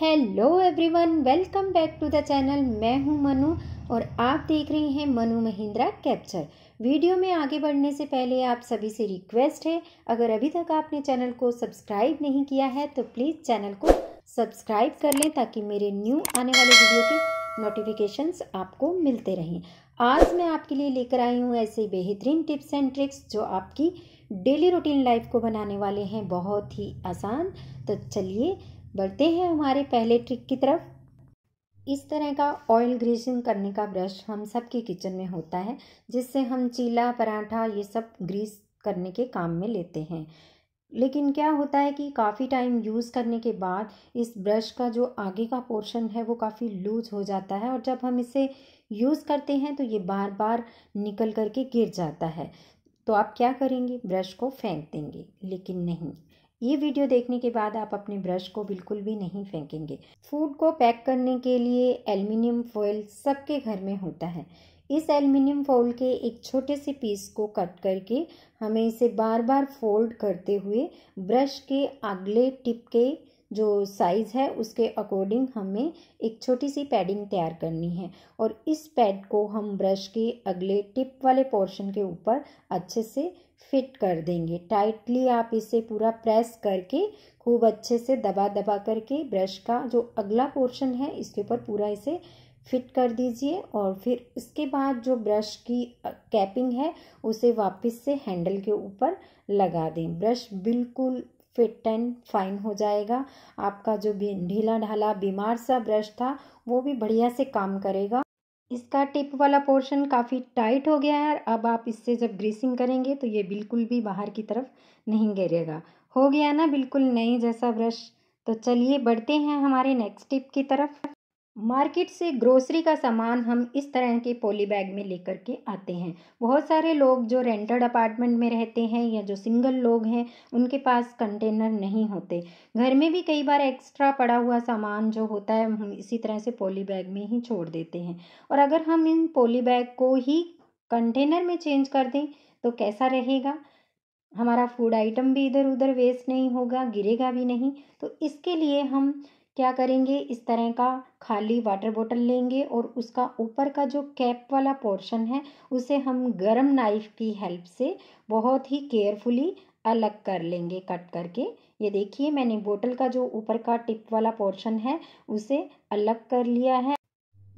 Hello everyone welcome back to the channel मैं हूँ मनु और आप देख रहे हैं मनु महिंद्रा कैप्चर वीडियो में आगे बढ़ने से पहले आप सभी से रिक्वेस्ट है, अगर अभी तक आपने चैनल को सब्सक्राइब नहीं किया है तो प्लीज़ चैनल को सब्सक्राइब कर लें ताकि मेरे न्यू आने वाले वीडियो के नोटिफिकेशंस आपको मिलते रहें। आज मैं आपके लिए लेकर आई हूँ ऐसे बेहतरीन टिप्स एंड ट्रिक्स जो आपकी डेली रूटीन लाइफ को बनाने वाले हैं। बहुत ही आसान। तो चलिए बढ़ते हैं हमारे पहले ट्रिक की तरफ़। इस तरह का ऑयल ग्रीसिंग करने का ब्रश हम सबके किचन में होता है, जिससे हम चीला, पराठा ये सब ग्रीस करने के काम में लेते हैं। लेकिन क्या होता है कि काफ़ी टाइम यूज़ करने के बाद इस ब्रश का जो आगे का पोर्शन है वो काफ़ी लूज हो जाता है और जब हम इसे यूज़ करते हैं तो ये बार बार निकल करके गिर जाता है। तो आप क्या करेंगे? ब्रश को फेंक देंगे, लेकिन नहीं। ये वीडियो देखने के बाद आप अपने ब्रश को बिल्कुल भी नहीं फेंकेंगे। फ़ूड को पैक करने के लिए एल्युमिनियम फॉयल सबके घर में होता है। इस एल्युमिनियम फॉयल के एक छोटे से पीस को कट करके हमें इसे बार बार फोल्ड करते हुए ब्रश के अगले टिप के जो साइज़ है, उसके अकॉर्डिंग हमें एक छोटी सी पैडिंग तैयार करनी है। और इस पैड को हम ब्रश के अगले टिप वाले पोर्शन के ऊपर अच्छे से फिट कर देंगे। टाइटली आप इसे पूरा प्रेस करके खूब अच्छे से दबा दबा करके ब्रश का जो अगला पोर्शन है, इसके ऊपर पूरा इसे फिट कर दीजिए। और फिर इसके बाद जो ब्रश की कैपिंग है, उसे वापस से हैंडल के ऊपर लगा दें। ब्रश बिल्कुल फिट एंड फाइन हो जाएगा। आपका जो भी ढीला ढाला, बीमार सा ब्रश था, वो भी बढ़िया से काम करेगा। इसका टिप वाला पोर्शन काफ़ी टाइट हो गया है अब आप इससे जब ग्रीसिंग करेंगे तो ये बिल्कुल भी बाहर की तरफ़ नहीं गिरेगा। हो गया ना बिल्कुल नई जैसा ब्रश। तो चलिए बढ़ते हैं हमारे नेक्स्ट टिप की तरफ़। मार्केट से ग्रोसरी का सामान हम इस तरह के पॉली बैग में लेकर के आते हैं। बहुत सारे लोग जो रेंटेड अपार्टमेंट में रहते हैं या जो सिंगल लोग हैं, उनके पास कंटेनर नहीं होते। घर में भी कई बार एक्स्ट्रा पड़ा हुआ सामान जो होता है, हम इसी तरह से पॉली बैग में ही छोड़ देते हैं। और अगर हम इन पॉली बैग को ही कंटेनर में चेंज कर दें तो कैसा रहेगा? हमारा फ़ूड आइटम भी इधर उधर वेस्ट नहीं होगा, गिरेगा भी नहीं। तो इसके लिए हम क्या करेंगे? इस तरह का खाली वाटर बॉटल लेंगे और उसका ऊपर का जो कैप वाला पोर्शन है, उसे हम गरम नाइफ की हेल्प से बहुत ही केयरफुली अलग कर लेंगे कट करके। ये देखिए, मैंने बोतल का जो ऊपर का टिप वाला पोर्शन है, उसे अलग कर लिया है।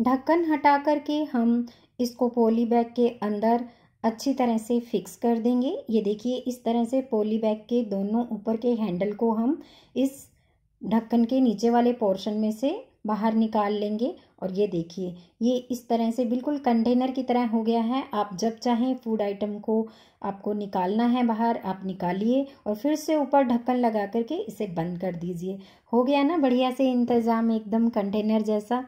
ढक्कन हटा करके हम इसको पोली बैग के अंदर अच्छी तरह से फिक्स कर देंगे। ये देखिए, इस तरह से पोली बैग के दोनों ऊपर के हैंडल को हम इस ढक्कन के नीचे वाले पोर्शन में से बाहर निकाल लेंगे और ये देखिए, ये इस तरह से बिल्कुल कंटेनर की तरह हो गया है। आप जब चाहें फ़ूड आइटम को आपको निकालना है बाहर, आप निकालिए और फिर से ऊपर ढक्कन लगा करके इसे बंद कर दीजिए। हो गया ना बढ़िया से इंतज़ाम एकदम कंटेनर जैसा।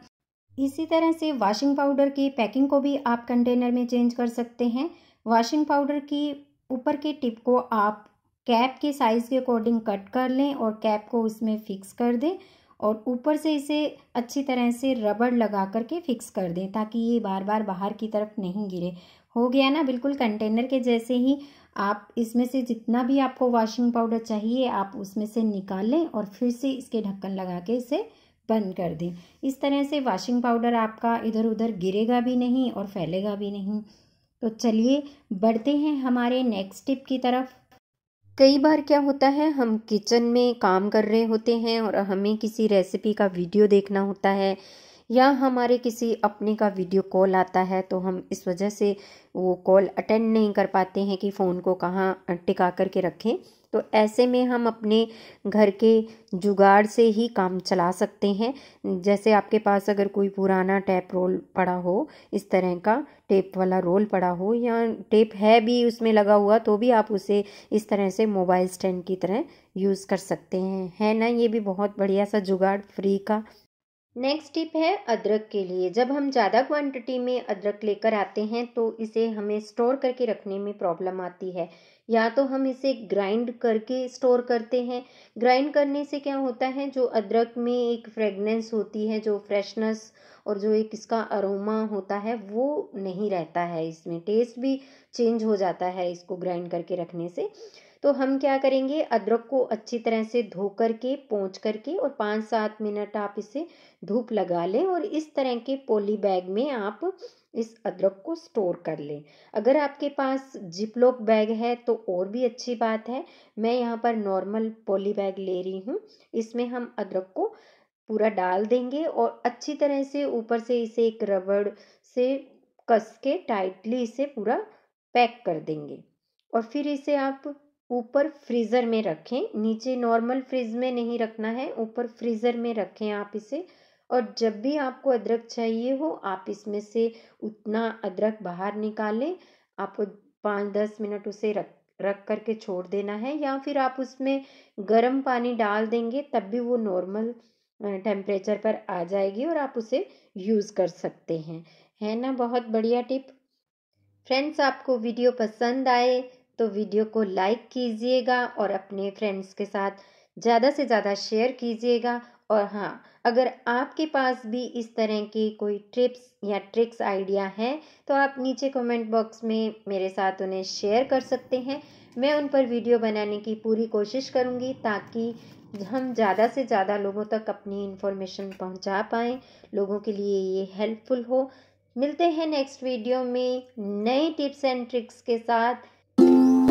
इसी तरह से वॉशिंग पाउडर की पैकिंग को भी आप कंटेनर में चेंज कर सकते हैं। वॉशिंग पाउडर की ऊपर के टिप को आप कैप के साइज़ के अकॉर्डिंग कट कर लें और कैप को उसमें फिक्स कर दें और ऊपर से इसे अच्छी तरह से रबड़ लगा करके फिक्स कर दें ताकि ये बार बार बाहर की तरफ़ नहीं गिरे। हो गया ना? बिल्कुल कंटेनर के जैसे ही आप इसमें से जितना भी आपको वॉशिंग पाउडर चाहिए, आप उसमें से निकाल लें और फिर से इसके ढक्कन लगा के इसे बंद कर दें। इस तरह से वॉशिंग पाउडर आपका इधर उधर गिरेगा भी नहीं और फैलेगा भी नहीं। तो चलिए, बढ़ते हैं हमारे नेक्स्ट टिप की तरफ़। कई बार क्या होता है, हम किचन में काम कर रहे होते हैं और हमें किसी रेसिपी का वीडियो देखना होता है या हमारे किसी अपने का वीडियो कॉल आता है तो हम इस वजह से वो कॉल अटेंड नहीं कर पाते हैं कि फ़ोन को कहाँ टिका करके रखें। तो ऐसे में हम अपने घर के जुगाड़ से ही काम चला सकते हैं। जैसे आपके पास अगर कोई पुराना टैप रोल पड़ा हो, इस तरह का टेप वाला रोल पड़ा हो या टेप है भी उसमें लगा हुआ तो भी आप उसे इस तरह से मोबाइल स्टैंड की तरह यूज़ कर सकते हैं। है ना? ये भी बहुत बढ़िया सा जुगाड़ फ्री का नेक्स्ट टिप है अदरक के लिए। जब हम ज़्यादा क्वांटिटी में अदरक लेकर आते हैं तो इसे हमें स्टोर करके रखने में प्रॉब्लम आती है। या तो हम इसे ग्राइंड करके स्टोर करते हैं। ग्राइंड करने से क्या होता है, जो अदरक में एक फ्रेगनेंस होती है, जो फ्रेशनेस और जो एक इसका अरोमा होता है, वो नहीं रहता है। इसमें टेस्ट भी चेंज हो जाता है इसको ग्राइंड करके रखने से। तो हम क्या करेंगे? अदरक को अच्छी तरह से धो करके, पोंछ करके और पाँच सात मिनट आप इसे धूप लगा लें और इस तरह के पोली बैग में आप इस अदरक को स्टोर कर लें। अगर आपके पास जिपलॉक बैग है तो और भी अच्छी बात है। मैं यहाँ पर नॉर्मल पोली बैग ले रही हूँ। इसमें हम अदरक को पूरा डाल देंगे और अच्छी तरह से ऊपर से इसे एक रबड़ से कस के टाइटली इसे पूरा पैक कर देंगे। और फिर इसे आप ऊपर फ्रीज़र में रखें। नीचे नॉर्मल फ्रिज में नहीं रखना है, ऊपर फ्रीज़र में रखें आप इसे। और जब भी आपको अदरक चाहिए हो, आप इसमें से उतना अदरक बाहर निकालें। आपको पाँच दस मिनट उसे रख रख करके छोड़ देना है या फिर आप उसमें गर्म पानी डाल देंगे, तब भी वो नॉर्मल टेम्परेचर पर आ जाएगी और आप उसे यूज़ कर सकते हैं। है ना? बहुत बढ़िया टिप। फ्रेंड्स, आपको वीडियो पसंद आए तो वीडियो को लाइक कीजिएगा और अपने फ्रेंड्स के साथ ज़्यादा से ज़्यादा शेयर कीजिएगा। और हाँ अगर आपके पास भी इस तरह की कोई टिप्स या ट्रिक्स आइडिया हैं तो आप नीचे कमेंट बॉक्स में मेरे साथ उन्हें शेयर कर सकते हैं। मैं उन पर वीडियो बनाने की पूरी कोशिश करूँगी ताकि हम ज़्यादा से ज़्यादा लोगों तक अपनी इन्फॉर्मेशन पहुँचा पाएँ। लोगों के लिए ये हेल्पफुल हो। मिलते हैं नेक्स्ट वीडियो में नए टिप्स एंड ट्रिक्स के साथ।